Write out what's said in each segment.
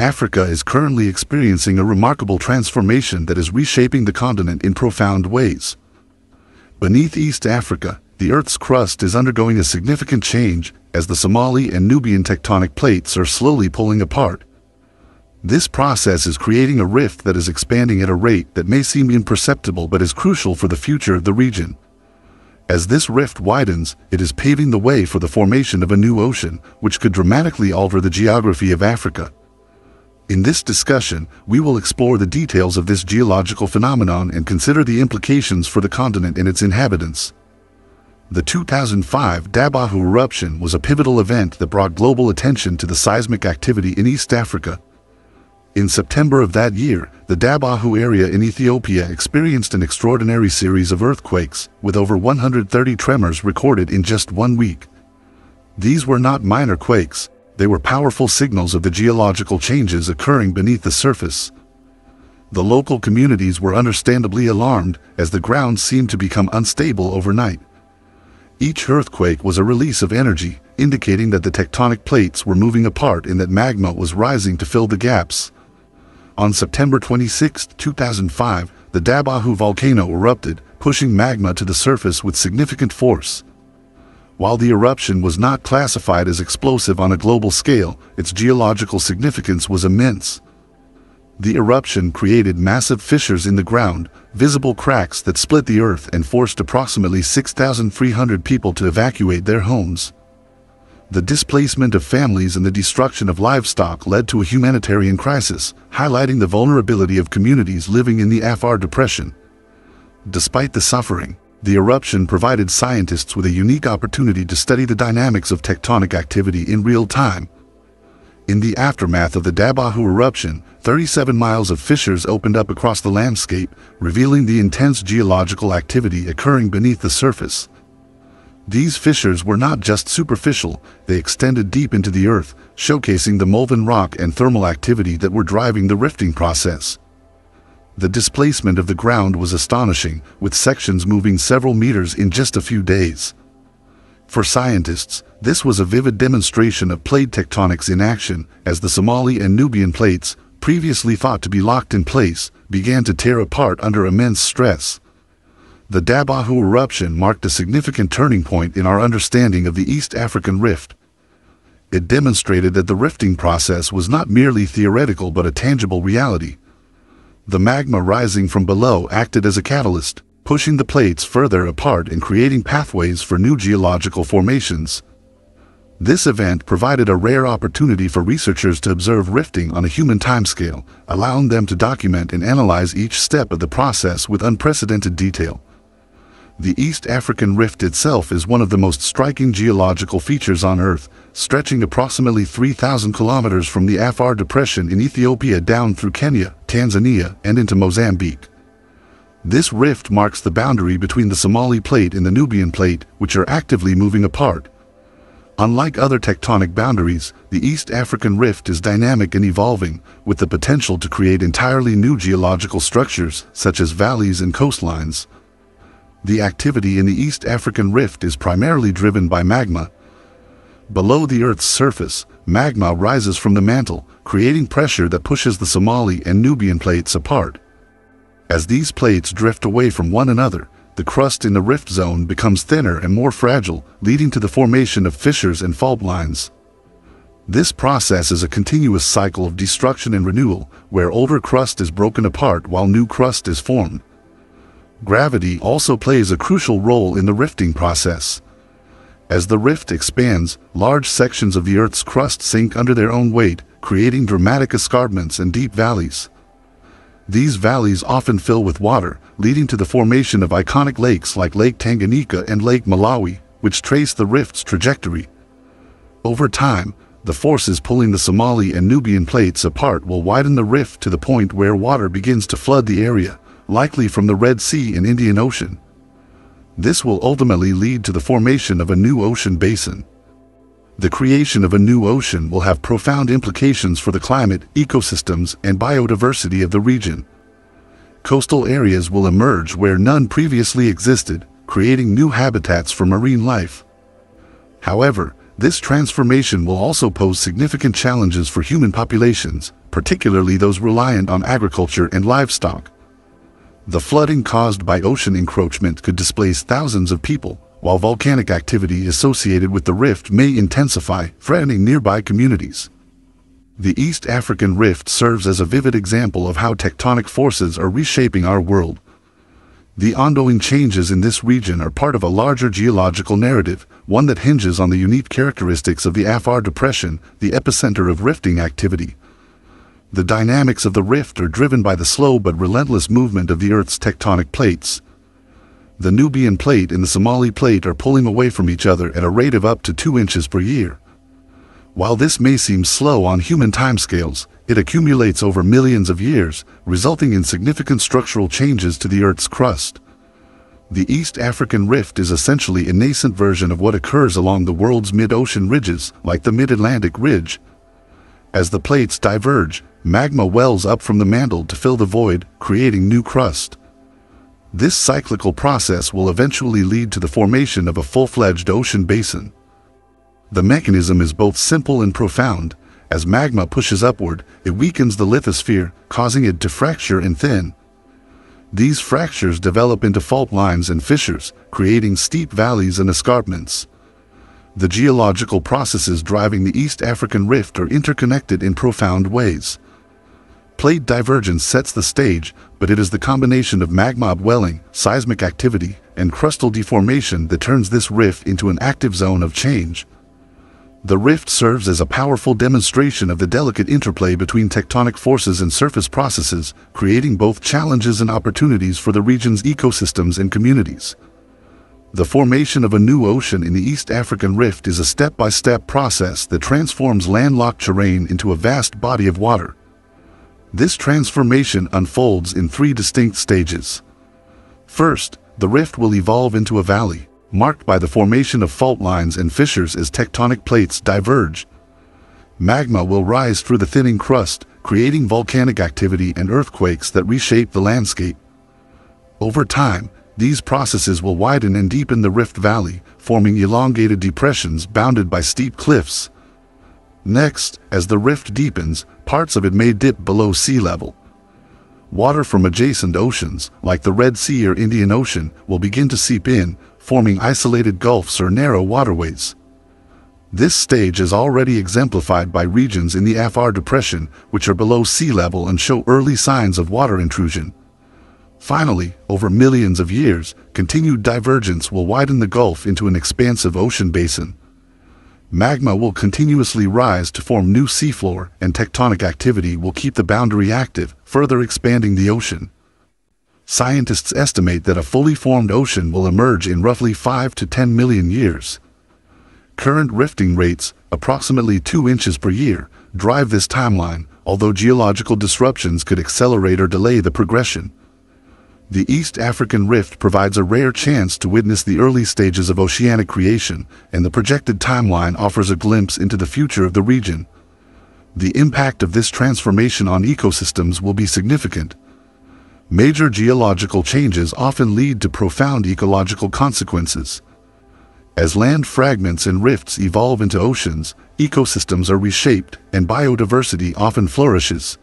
Africa is currently experiencing a remarkable transformation that is reshaping the continent in profound ways. Beneath East Africa, the Earth's crust is undergoing a significant change as the Somali and Nubian tectonic plates are slowly pulling apart. This process is creating a rift that is expanding at a rate that may seem imperceptible but is crucial for the future of the region. As this rift widens, it is paving the way for the formation of a new ocean, which could dramatically alter the geography of Africa. In this discussion, we will explore the details of this geological phenomenon and consider the implications for the continent and its inhabitants. The 2005 Dabahu eruption was a pivotal event that brought global attention to the seismic activity in East Africa. In September of that year, the Dabahu area in Ethiopia experienced an extraordinary series of earthquakes, with over 130 tremors recorded in just one week. These were not minor quakes, they were powerful signals of the geological changes occurring beneath the surface. The local communities were understandably alarmed as the ground seemed to become unstable overnight. Each earthquake was a release of energy, indicating that the tectonic plates were moving apart and that magma was rising to fill the gaps. On September 26, 2005, the Dabahu volcano erupted, pushing magma to the surface with significant force. While the eruption was not classified as explosive on a global scale, its geological significance was immense. The eruption created massive fissures in the ground, visible cracks that split the earth and forced approximately 6,300 people to evacuate their homes. The displacement of families and the destruction of livestock led to a humanitarian crisis, highlighting the vulnerability of communities living in the Afar Depression. Despite the suffering, the eruption provided scientists with a unique opportunity to study the dynamics of tectonic activity in real time. In the aftermath of the Dabahu eruption, 37 miles of fissures opened up across the landscape, revealing the intense geological activity occurring beneath the surface. These fissures were not just superficial, they extended deep into the earth, showcasing the molten rock and thermal activity that were driving the rifting process. The displacement of the ground was astonishing, with sections moving several meters in just a few days. For scientists, this was a vivid demonstration of plate tectonics in action as the Somali and Nubian plates, previously thought to be locked in place, began to tear apart under immense stress. The Dabahu eruption marked a significant turning point in our understanding of the East African Rift. It demonstrated that the rifting process was not merely theoretical but a tangible reality the magma rising from below acted as a catalyst, pushing the plates further apart and creating pathways for new geological formations. This event provided a rare opportunity for researchers to observe rifting on a human timescale, allowing them to document and analyze each step of the process with unprecedented detail. The East African Rift itself is one of the most striking geological features on Earth, stretching approximately 3,000 kilometers from the Afar Depression in Ethiopia down through Kenya, Tanzania, and into Mozambique. This rift marks the boundary between the Somali Plate and the Nubian Plate, which are actively moving apart. Unlike other tectonic boundaries, the East African Rift is dynamic and evolving, with the potential to create entirely new geological structures, such as valleys and coastlines. The activity in the East African Rift is primarily driven by magma. Below the Earth's surface, magma rises from the mantle, creating pressure that pushes the Somali and Nubian plates apart. As these plates drift away from one another, the crust in the rift zone becomes thinner and more fragile, leading to the formation of fissures and fault lines. This process is a continuous cycle of destruction and renewal, where older crust is broken apart while new crust is formed. Gravity also plays a crucial role in the rifting process. As the rift expands, large sections of the Earth's crust sink under their own weight, creating dramatic escarpments and deep valleys. These valleys often fill with water, leading to the formation of iconic lakes like Lake Tanganyika and Lake Malawi, which trace the rift's trajectory. Over time, the forces pulling the Somali and Nubian plates apart will widen the rift to the point where water begins to flood the area, likely from the Red Sea and Indian Ocean. This will ultimately lead to the formation of a new ocean basin. The creation of a new ocean will have profound implications for the climate, ecosystems, and biodiversity of the region. Coastal areas will emerge where none previously existed, creating new habitats for marine life. However, this transformation will also pose significant challenges for human populations, particularly those reliant on agriculture and livestock. The flooding caused by ocean encroachment could displace thousands of people, while volcanic activity associated with the rift may intensify, threatening nearby communities. The East African Rift serves as a vivid example of how tectonic forces are reshaping our world. The ongoing changes in this region are part of a larger geological narrative, one that hinges on the unique characteristics of the Afar Depression, the epicenter of rifting activity. The dynamics of the rift are driven by the slow but relentless movement of the Earth's tectonic plates. The Nubian plate and the Somali plate are pulling away from each other at a rate of up to 2 inches per year. While this may seem slow on human timescales, it accumulates over millions of years, resulting in significant structural changes to the Earth's crust. The East African Rift is essentially a nascent version of what occurs along the world's mid-ocean ridges, like the Mid-Atlantic Ridge. As the plates diverge, magma wells up from the mantle to fill the void, creating new crust. This cyclical process will eventually lead to the formation of a full-fledged ocean basin. The mechanism is both simple and profound. As magma pushes upward, it weakens the lithosphere, causing it to fracture and thin. These fractures develop into fault lines and fissures, creating steep valleys and escarpments. The geological processes driving the East African Rift are interconnected in profound ways. Plate divergence sets the stage, but it is the combination of magma upwelling, seismic activity, and crustal deformation that turns this rift into an active zone of change. The rift serves as a powerful demonstration of the delicate interplay between tectonic forces and surface processes, creating both challenges and opportunities for the region's ecosystems and communities. The formation of a new ocean in the East African Rift is a step-by-step -step process that transforms landlocked terrain into a vast body of water. This transformation unfolds in three distinct stages. First, the rift will evolve into a valley, marked by the formation of fault lines and fissures as tectonic plates diverge. Magma will rise through the thinning crust, creating volcanic activity and earthquakes that reshape the landscape. Over time, these processes will widen and deepen the Rift Valley, forming elongated depressions bounded by steep cliffs. Next, as the rift deepens, parts of it may dip below sea level. Water from adjacent oceans, like the Red Sea or Indian Ocean, will begin to seep in, forming isolated gulfs or narrow waterways. This stage is already exemplified by regions in the Afar Depression which are below sea level and show early signs of water intrusion. Finally, over millions of years, continued divergence will widen the Gulf into an expansive ocean basin. Magma will continuously rise to form new seafloor and tectonic activity will keep the boundary active, further expanding the ocean. Scientists estimate that a fully formed ocean will emerge in roughly 5 to 10 million years. Current rifting rates, approximately 2 inches per year, drive this timeline, although geological disruptions could accelerate or delay the progression. The East African Rift provides a rare chance to witness the early stages of oceanic creation, and the projected timeline offers a glimpse into the future of the region. The impact of this transformation on ecosystems will be significant, Major geological changes often lead to profound ecological consequences. As land fragments and rifts evolve into oceans, ecosystems are reshaped and biodiversity often flourishes.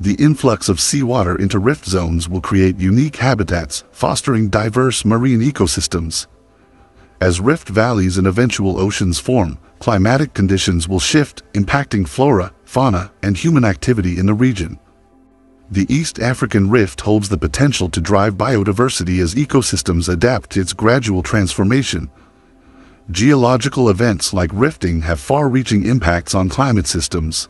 The influx of seawater into rift zones will create unique habitats, fostering diverse marine ecosystems. As rift valleys and eventual oceans form, climatic conditions will shift, impacting flora, fauna, and human activity in the region. The East African Rift holds the potential to drive biodiversity as ecosystems adapt to its gradual transformation. Geological events like rifting have far-reaching impacts on climate systems.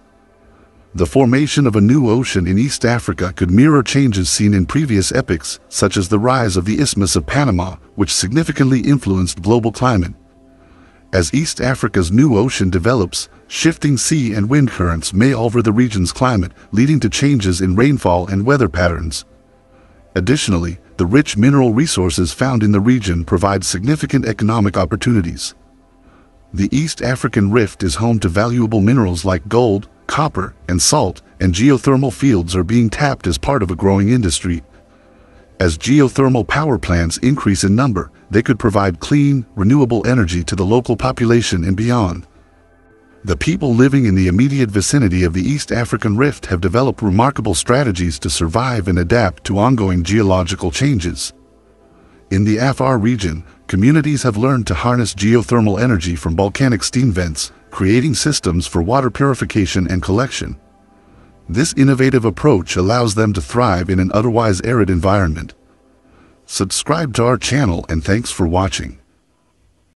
The formation of a new ocean in East Africa could mirror changes seen in previous epochs, such as the rise of the Isthmus of Panama, which significantly influenced global climate. As East Africa's new ocean develops, shifting sea and wind currents may alter the region's climate, leading to changes in rainfall and weather patterns. Additionally, the rich mineral resources found in the region provide significant economic opportunities. The East African Rift is home to valuable minerals like gold, copper, and salt, and geothermal fields are being tapped as part of a growing industry. As geothermal power plants increase in number, they could provide clean, renewable energy to the local population and beyond. The people living in the immediate vicinity of the East African Rift have developed remarkable strategies to survive and adapt to ongoing geological changes. In the Afar region, communities have learned to harness geothermal energy from volcanic steam vents, creating systems for water purification and collection. This innovative approach allows them to thrive in an otherwise arid environment. Subscribe to our channel and thanks for watching.